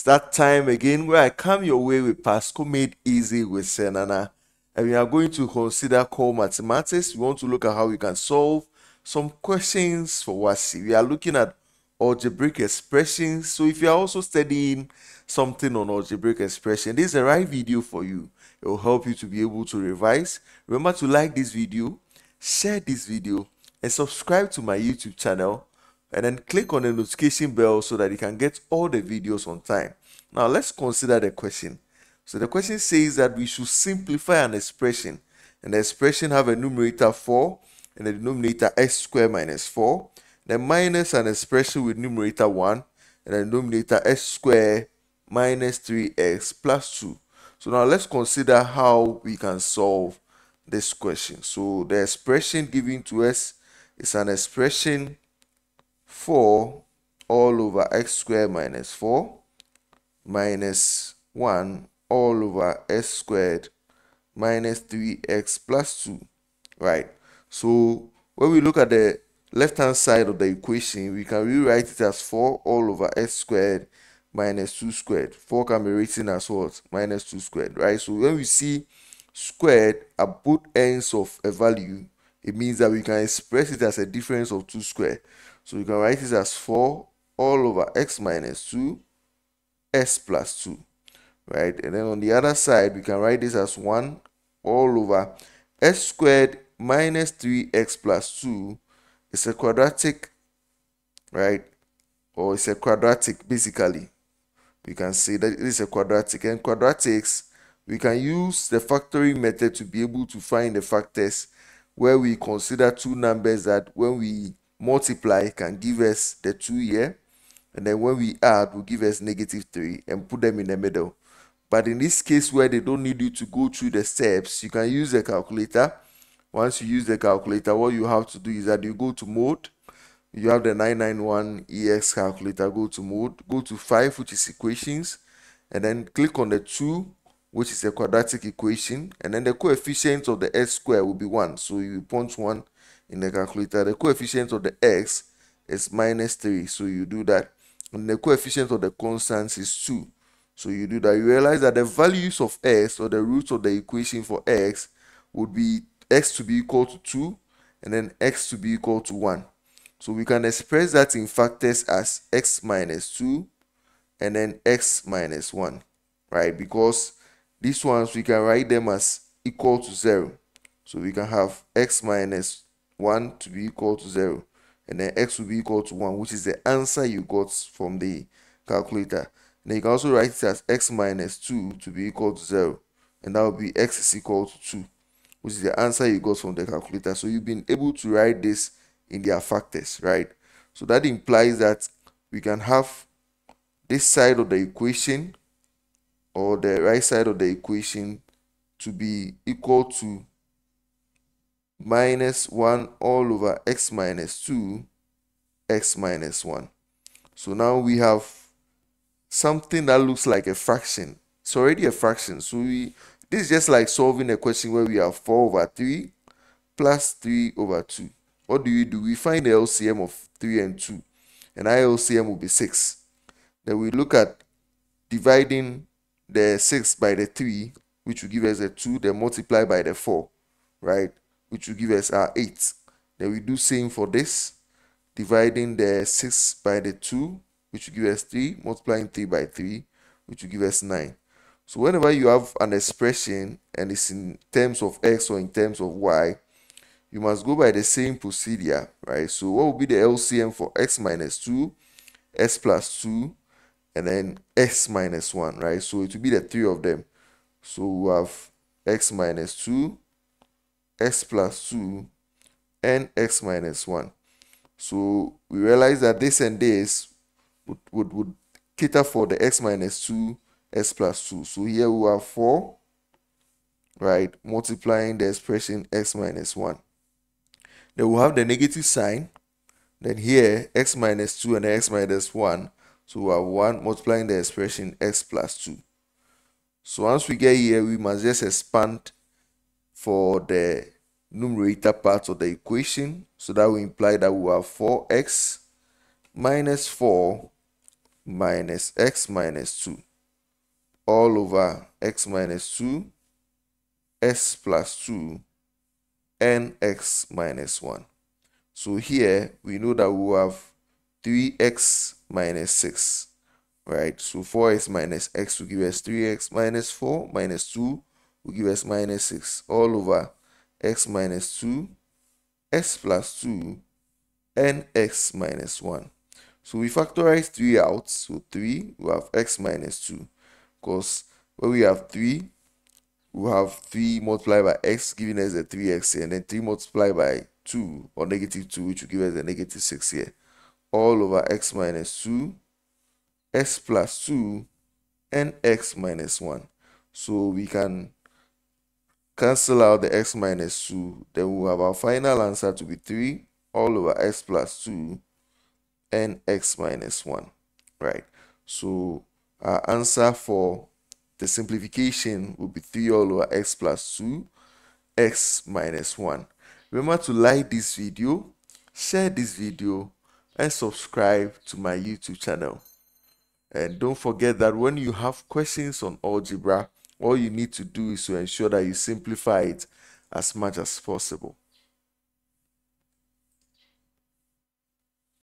It's that time again where I come your way with Pasco Made Easy with Sir Nana. And we are going to consider core mathematics. We want to look at how we can solve some questions for WASSCE. We are looking at algebraic expressions. So if you are also studying something on algebraic expression, this is the right video for you. It will help you to be able to revise. Remember to like this video, share this video, and subscribe to my YouTube channel. And then click on the notification bell so that you can get all the videos on time. Now let's consider the question. So the question says that we should simplify an expression. And the expression have a numerator 4 and the denominator x squared minus 4. Then minus an expression with numerator 1 and the denominator x squared minus 3x plus 2. So now let's consider how we can solve this question. So the expression given to us is an expression 4 all over x squared minus 4 minus 1 all over x squared minus 3x plus 2. Right. So when we look at the left hand side of the equation, we can rewrite it as 4 all over x squared minus 2 squared. 4 can be written as what? Minus 2 squared, right? So when we see squared at both ends of a value, it means that we can express it as a difference of 2 squared. So we can write it as 4 all over x minus 2 s plus 2, right? And then on the other side, we can write this as 1 all over s squared minus 3x plus 2 is a quadratic, right? Or it's a quadratic basically we can say that it is a quadratic and quadratics we can use the factoring method to be able to find the factors where we consider two numbers that when we multiply can give us the 2 here and then when we add will give us negative 3 and put them in the middle. But in this case where they don't need you to go through the steps you can use the calculator. Once you use the calculator what you have to do is that you go to mode. You have the 991 EX calculator, go to mode, go to 5, which is equations, and then click on the 2, which is a quadratic equation, and then the coefficient of the x square will be 1. So you punch 1 in the calculator. The coefficient of the x is minus 3, so you do that. And the coefficient of the constant is 2. So you do that. You realize that the values of x, or the roots of the equation for x, would be x to be equal to 2, and then x to be equal to 1. So we can express that in factors as x minus 2 and then x minus 1, right? Because these ones, we can write them as equal to 0. So we can have x minus 1 to be equal to 0. And then x will be equal to 1, which is the answer you got from the calculator. And you can also write it as x minus 2 to be equal to 0. And that will be x is equal to 2, which is the answer you got from the calculator. So you've been able to write this in their factors, right? So that implies that we can have this side of the equation or the right side of the equation to be equal to minus 1 all over x minus 2 x minus 1. So now we have something that looks like a fraction. It's already a fraction. So we this is just like solving a question where we have 4 over 3 plus 3 over 2 what do we do? We find the LCM of 3 and 2, and LCM will be 6. Then we look at dividing the 6 by the 3, which will give us a 2, then multiply by the 4, right, which will give us our 8. Then we do same for this, dividing the 6 by the 2, which will give us 3, multiplying 3 by 3, which will give us 9. So whenever you have an expression and it's in terms of x or in terms of y, you must go by the same procedure, right? So what will be the LCM for x minus 2, s plus 2, and then x minus 1, right? So it will be the three of them. So we have x 2, x 2, and x minus 1. So we realize that this and this would, would, would cater for the x 2, x 2. So here we have 4, right, multiplying the expression x minus 1. Then we'll have the negative sign. Then here, x minus 2 and x minus 1. So we have 1 multiplying the expression x plus 2. So once we get here, we must just expand for the numerator part of the equation. So that will imply that we have 4x minus 4 minus x minus 2 all over x minus 2 s plus 2 and x minus 1. So here we know that we have 3x minus 6, right? So 4x minus x will give us 3x minus 4 minus 2 will give us minus 6 all over x 2 x 2, and x minus 1. So we factorize 3 out. So 3, we have x minus 2. Because when we have 3, we have 3 multiplied by x giving us a 3x here. And then 3 multiplied by 2 or negative 2 which will give us a negative 6 here. All over x 2, x 2, and x minus 1. So we can cancel out the x minus 2. Then we'll have our final answer to be 3 all over x plus 2 and x minus 1. Right. So our answer for the simplification will be 3 all over x plus 2 x minus 1. Remember to like this video, share this video, and subscribe to my YouTube channel. And don't forget that when you have questions on algebra, all you need to do is to ensure that you simplify it as much as possible.